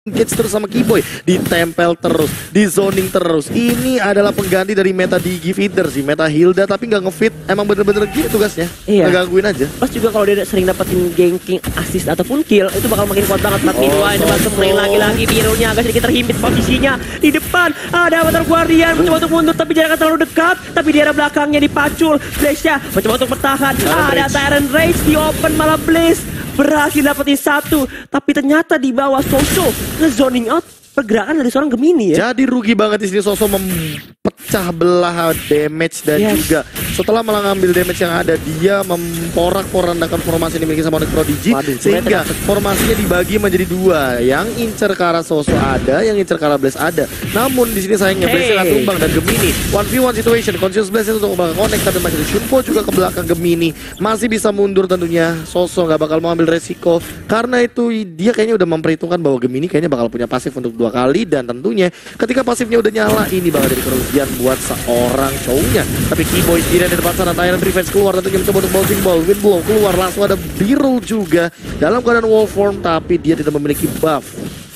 engage terus sama Keyboy ditempel terus di zoning terus ini adalah pengganti dari meta Digi feeder sih meta Hilda tapi nggak ngefit emang bener-bener gitu tugasnya Iya. ngegangguin aja Plus juga kalau dia sering dapetin ganking, assist ataupun kill itu bakal makin kuat banget. Tapi Oh, wah ini masuk main lagi-lagi birunya agak sedikit terhimpit posisinya di depan. Ada Avatar Guardian mencoba untuk mundur tapi jaraknya terlalu dekat. Tapi di arah belakangnya dipacul. Blaze-nya mencoba untuk bertahan. Ada. Tyrant Rage di open malah Blaze berhasil dapetin satu. Tapi ternyata di bawah Soso nge-zoning out pergerakan dari seorang Gemini ya. Jadi rugi banget di sini Soso mempecah belah damage dan Yes. juga setelah malah ngambil damage yang ada dia memporak-porandakan formasi yang dimiliki sama Onyx Prodigy Waduh, sehingga formasinya dibagi menjadi dua. Yang incer ke arah Soso ada yang incer ke arah Blaze ada. Namun di sini sayangnya Blaze Hey. tumbang dan Gemini 1v1 situation. Conscious Blaze itu untuk membangun connect tapi masih Shunpo juga ke belakang Gemini. Masih bisa mundur tentunya. Soso nggak bakal mau ambil resiko. Karena itu dia kayaknya udah memperhitungkan bahwa Gemini kayaknya bakal punya pasif untuk dua kali dan tentunya ketika pasifnya udah nyala ini bakal jadi kerugian buat seorang cowoknya. Tapi Keyboy sendiri di depan sana Tyrant Revenge keluar tentunya mencoba untuk bouncing ball Wind Blow keluar langsung ada Birul juga dalam keadaan wall form tapi dia tidak memiliki buff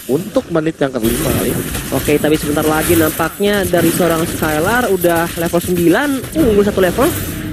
untuk menit yang kelima kali ini. Oke, tapi sebentar lagi nampaknya dari seorang Skylar udah level 9, unggul satu level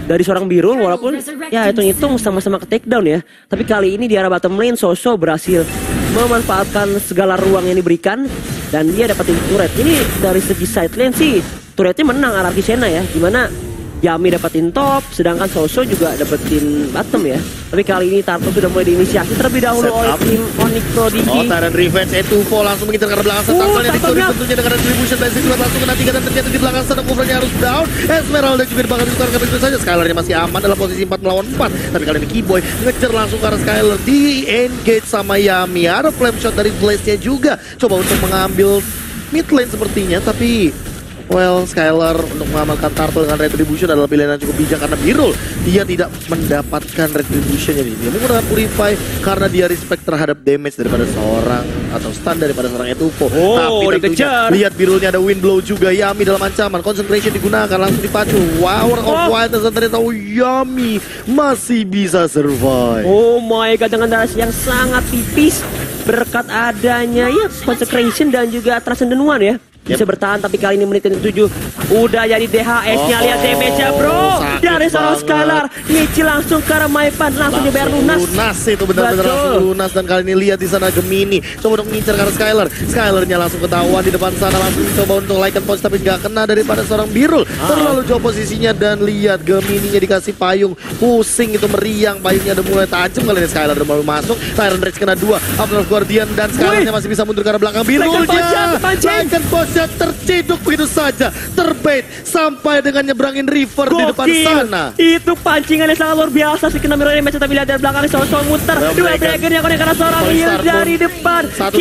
dari seorang Birul walaupun ya hitung-hitung sama-sama ke takedown ya. Tapi kali ini di arah bottom lane Soso berhasil memanfaatkan segala ruang yang diberikan dan dia dapetin turret. Ini dari segi side lane sih turretnya menang Araki Sena ya. Gimana Yami dapetin top, sedangkan Soso juga dapetin bottom ya. Tapi kali ini Tarto sudah mulai diinisiasi terlebih dahulu Set oleh up. tim Onyx Prodigy. Oh, Tyrant Revenge Etufo langsung mengincar ke belakang sana. Uh, Tartelnya victory tentunya dengan retribution Blazing keluar langsung kena tiga dan ternyata di belakang sana covernya harus down. Esmeralda juga bakal ditukarkan begitu saja. Skylarnya masih aman dalam posisi 4 melawan 4. Tapi kali ini Keyboy ngejar langsung ke arah Skylar di engage sama Yami. Ada flame shot dari Blaze-nya juga. Coba untuk mengambil mid lane sepertinya tapi Well, Skylar untuk mengamalkan Turtle dengan Retribution adalah pilihan yang cukup bijak karena Birul dia tidak mendapatkan Retributionnya di Dia menggunakan Purify karena dia respect terhadap damage daripada seorang atau stun daripada seorang Etufo. Oh, Tapi tentunya dikejar. lihat Birulnya ada Wind Blow juga Yami dalam ancaman. Concentration digunakan langsung dipacu. Wow, of Oh. Wildness dan ternyata oh, Yami masih bisa survive. Oh my god dengan darah yang sangat tipis berkat adanya ya consecration dan juga transcendent one ya. Bisa bertahan tapi kali ini menit ke-7 udah jadi DHS-nya Oh, lihat damage-nya bro. Dari seorang. Skylar Michi langsung ke Maipan langsung dibayar lunas. lunas itu benar-benar langsung lunas. Dan kali ini lihat di sana Gemini. Coba untuk ngincar karena Skylar Skylarnya langsung ketahuan di depan sana. Langsung coba untuk like and punch tapi nggak kena daripada seorang Birul. Ah. terlalu jauh posisinya dan lihat Gemininya dikasih payung pusing itu meriang. Payungnya udah mulai tajam kali ini Skylar udah mulai masuk. Tyrant Rage kena dua Abdul Guardian dan Skylarnya masih bisa mundur ke arah belakang. Birulnya! Like and punch-nya terciduk begitu saja terbait sampai dengan nyebrangin river di depan Gokil. sana Itu pancingannya sangat luar biasa sih kena mirror image tapi lihat dari belakang Soso muter. Dua Dragon. yang konek karena seorang pun. dari depan. Satu,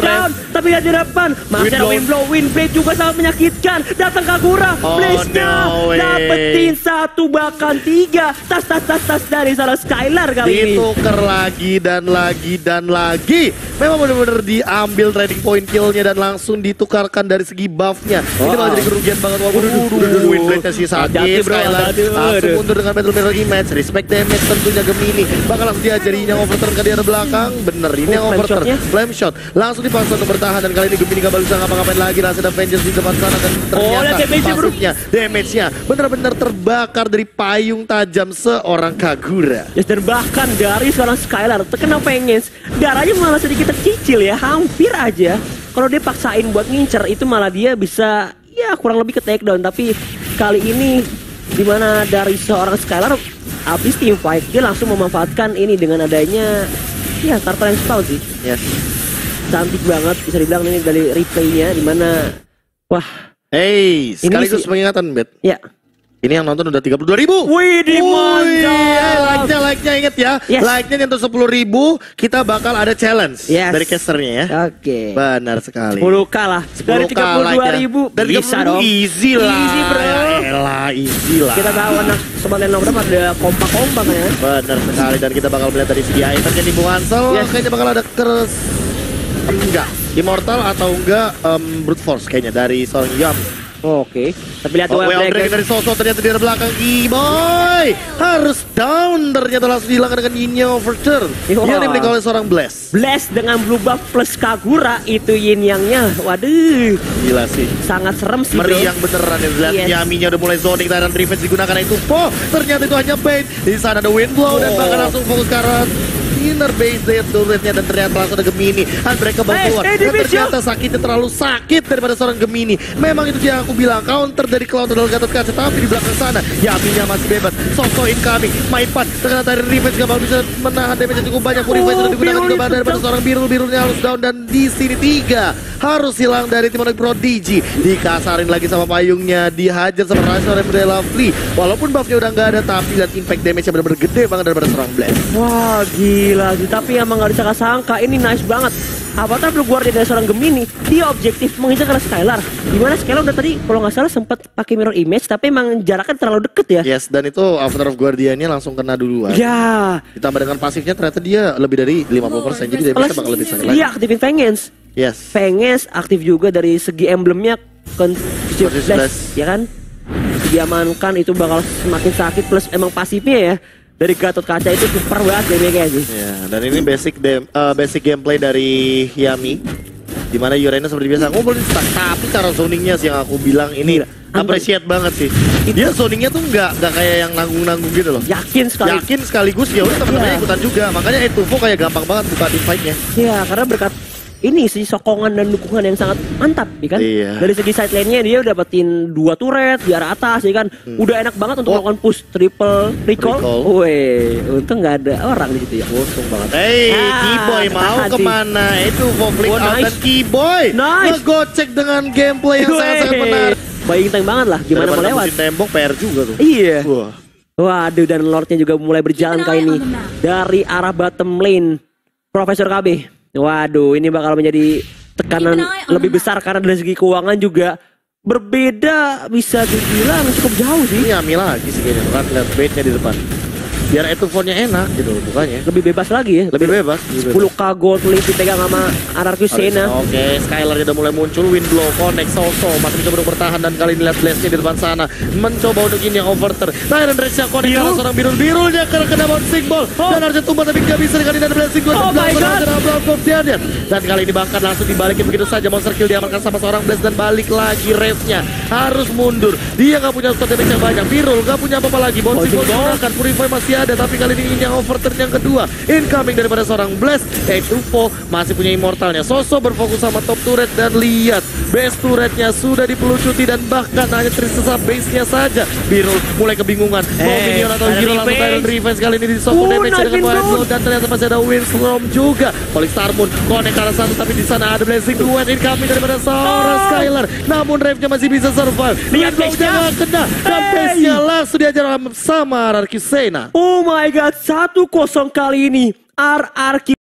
down tapi lihat di depan. Masih ada wind blow, wind blade juga sangat menyakitkan. Datang Kagura, Oh, Blaze-nya no. Dapetin satu bahkan tiga. Tas tas tas tas dari salah Skylar kali ini. Ditukar lagi dan lagi dan lagi. Memang benar-benar diambil trading point killnya dan langsung ditukarkan dari segi buffnya. Ini malah jadi kerugian banget. Waduh, win rate-nya sih sakit. Skylar langsung mundur dengan battle mirror image. Respect damage tentunya Gemini. Bakal langsung diajarin yang overturn ke di arah belakang. Bener, ini Oh, yang flame overturn. Flame shot. Langsung dipaksa untuk bertahan dan kali ini Gemini gak bisa ngapa-ngapain lagi. Langsung ada Vengeance di depan sana dan Oh, ternyata lihat damage-nya, damage-nya benar-benar terbakar dari payung tajam seorang Kagura. Yes, dan bahkan dari seorang Skylar terkena pengens darahnya malah sedikit tercicil ya hampir aja. Kalau dia paksain buat ngincer itu malah dia bisa ya kurang lebih ke takedown. Tapi kali ini di mana dari seorang Skylar habis team fight dia langsung memanfaatkan ini dengan adanya ya Tartar yang spell sih. Yes. cantik banget bisa dibilang ini dari replaynya di mana wah. Hey, sekaligus sih- pengingatan, Bet. ya Ini yang nonton udah 32 ribu. Wih, di like-nya, like-nya inget ya. Yes. Like-nya nyentuh 10 ribu, kita bakal ada challenge Yes. dari casternya ya. oke Benar sekali. 10k lah dari 10K 32 like-nya. ribu Dari bisa 32 dong Easy lah. Easy, bro. Ya elah, easy lah. kita tahu anak sobat Lenong berapa ada kompak-kompak ya Benar sekali dan kita bakal melihat dari segi item jadi Bung Ansel Yes. kayaknya bakal ada keres enggak Immortal atau enggak em, Brute Force kayaknya dari seorang Yam Oke, tapi lihat Oh, well break Dragon. dari Soso ternyata di belakang Kiboy harus down ternyata langsung dihilangkan dengan Yin Yang Overturn Wah. yang dimiliki oleh seorang Blast Blast dengan blue buff plus Kagura itu yin yangnya. Waduh, gila sih sangat serem sih bro. meriang beneran ya lihat Yes. Yaminya udah mulai zoning Tyrant Revenge digunakan itu Po ternyata itu hanya bait di sana ada Windblow dan Oh. bahkan langsung fokus ke arah inner base dari turretnya dan ternyata langsung ada Gemini. Unbreakable Eh, keluar eh, dan ternyata sakitnya terlalu sakit daripada seorang Gemini. Memang itu yang aku bilang counter dari Cloud adalah Gatot Kaca tapi di belakang sana Yaminya masih bebas. Sosok incoming main pan ternyata dari Revenge gak bakal bisa menahan damage yang cukup banyak. Purify Oh, sudah digunakan juga daripada seorang Birul Birulnya harus down dan di sini tiga harus hilang dari tim Prodigy. Dikasarin lagi sama payungnya dihajar sama Rashor udah lovely. Walaupun buffnya udah nggak ada tapi lihat impact damage yang benar-benar gede banget daripada seorang Blast. Wah gila sih, tapi emang gak disangka-sangka ini nice banget. Avatar Blue Guardian dari seorang Gemini, dia objektif mengincar ke arah Skylar. Di mana Skylar udah tadi kalau nggak salah sempat pakai mirror image, tapi emang jaraknya terlalu deket ya. yes dan itu Avatar of Guardian-nya langsung kena duluan Ya, ditambah dengan pasifnya ternyata dia lebih dari 50% jadi damage bakal lebih sakit lagi dia aktifin Vengeance. yes Vengeance aktif juga dari segi emblemnya Blast. ya kan? Diamankan itu bakal semakin sakit plus emang pasifnya ya dari Gatot Kaca itu super banget damage-nya sih. Ya, dan ini basic dem- eh, basic gameplay dari Yami. Di mana Uranus seperti biasa ngumpulin stack, tapi cara zoningnya sih yang aku bilang ini Gila. appreciate banget sih. Dia zoningnya tuh nggak nggak kayak yang nanggung-nanggung gitu loh. Yakin sekali. Yakin sekaligus ya udah teman-temannya Iya. ikutan juga. Makanya Etufo kayak gampang banget buka team fight-nya. Ya, karena berkat ini sih sokongan dan dukungan yang sangat mantap, ya kan? Iya. Dari segi side lane-nya dia udah dapetin dua turret di arah atas, ya kan? Udah enak banget untuk Oh. melakukan push triple recall. Recall. Weh, untung nggak ada orang di situ ya. Kosong banget. Hey, Ah, Keyboy mau sih. ke mana? Itu flick Oh, nice. Keyboy Nice. ngegocek dengan gameplay yang sangat-sangat menarik. Time banget lah, gimana mau lewat? tembok PR juga tuh. Iya. Wah. Waduh, dan Lordnya juga mulai berjalan kali ini dari arah bottom lane. Profesor KB. Waduh, ini bakal menjadi tekanan lebih besar karena dari segi keuangan juga berbeda bisa dibilang cukup jauh sih. Ini Yami lagi sih kayaknya kan lihat baitnya di depan. Biar Etufonnya enak gitu bukannya. Lebih bebas lagi ya. Lebih bebas. lebih bebas. 10k gold lead dipegang sama Anarchy Sena. Oke, Skylar udah mulai muncul, Windblow, Connect, Soso masih mencoba untuk bertahan dan kali ini lihat Blast-nya di depan sana mencoba untuk ini yang overturn. Nah, dan Resha Connect karena seorang biru birulnya karena kena bouncing ball dan harusnya tumbang tapi nggak bisa kali ini ada blessing dua Oh my God. dan kali ini bahkan langsung dibalikin begitu saja monster kill diamankan sama seorang Blast dan balik lagi Rave-nya harus mundur. Dia nggak punya slot damage yang banyak. Birul nggak punya apa-apa lagi. Bouncing Bouncing ball ball. Purify masih ada tapi kali ini yang overturn yang kedua. Incoming daripada seorang Blast yaitu Po masih punya immortalnya. Soso berfokus sama top turret dan lihat base turretnya sudah dipelucuti dan bahkan hanya tersisa base-nya saja. Birul mulai kebingungan. Mau Eh, minion atau hero langsung. Tyrant Revenge kali ini disokong Oh, damage dengan. Wild Blow dan ternyata masih ada Windstorm juga. Polik Starmoon connect ke arah satu tapi di sana ada Blazing Duet incoming daripada seorang Oh. Skylar namun Rave-nya masih bisa survive. Lihat nggak kena. Dan Hey. base-nya langsung diajar sama Rarky Sena Oh my god, 1-0 kali ini. RRQ